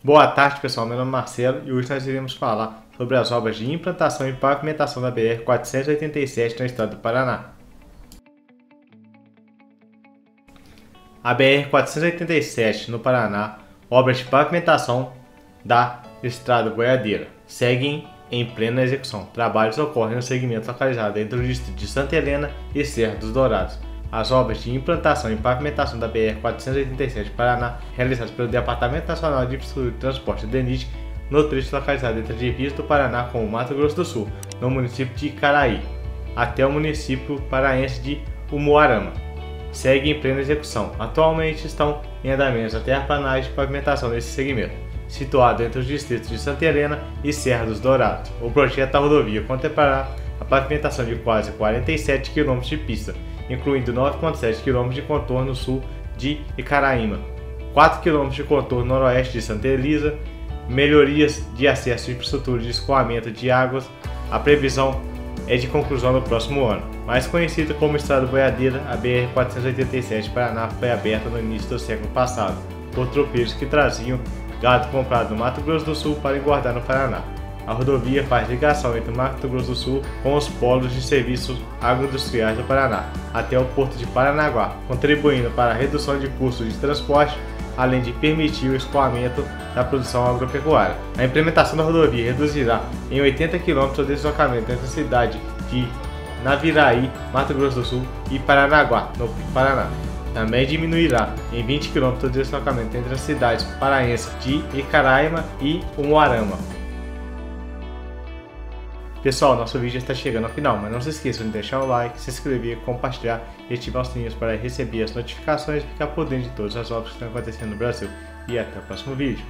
Boa tarde pessoal, meu nome é Marcelo e hoje nós iremos falar sobre as obras de implantação e pavimentação da BR-487 no estado do Paraná. A BR-487 no Paraná, obras de pavimentação da estrada boiadeira, seguem em plena execução. Trabalhos ocorrem no segmento localizado entre o distrito de Santa Helena e Serra dos Dourados as obras de implantação e pavimentação da BR-487 Paraná, realizadas pelo Departamento Nacional de Infraestrutura e Transporte DENIT, no trecho localizado entre a divisa do Paraná com o Mato Grosso do Sul, no município de Icaraí, até o município paraense de Umuarama. Segue em plena execução. Atualmente estão em andamento a planagem de pavimentação desse segmento, situado entre os distritos de Santa Helena e Serra dos Dourados. O projeto da rodovia contemplará a pavimentação de quase 47 km de pista, incluindo 9,7 km de contorno sul de Icaraíma, 4 km de contorno noroeste de Santa Elisa, melhorias de acesso à infraestrutura de escoamento de águas. A previsão é de conclusão no próximo ano. Mais conhecida como Estrada Boiadeira, a BR-487 Paraná foi aberta no início do século passado por tropeiros que traziam gado comprado no Mato Grosso do Sul para engordar no Paraná. A rodovia faz ligação entre Mato Grosso do Sul com os polos de serviços agroindustriais do Paraná, até o porto de Paranaguá, contribuindo para a redução de custos de transporte, além de permitir o escoamento da produção agropecuária. A implementação da rodovia reduzirá em 80 km o deslocamento entre a cidade de Naviraí, Mato Grosso do Sul e Paranaguá, no Paraná. Também diminuirá em 20 km o deslocamento entre as cidades paraenses de Icaraima e Umuarama. Pessoal, nosso vídeo está chegando ao final, mas não se esqueçam de deixar o like, se inscrever, compartilhar e ativar os sininhos para receber as notificações e ficar por dentro de todas as obras que estão acontecendo no Brasil. E até o próximo vídeo.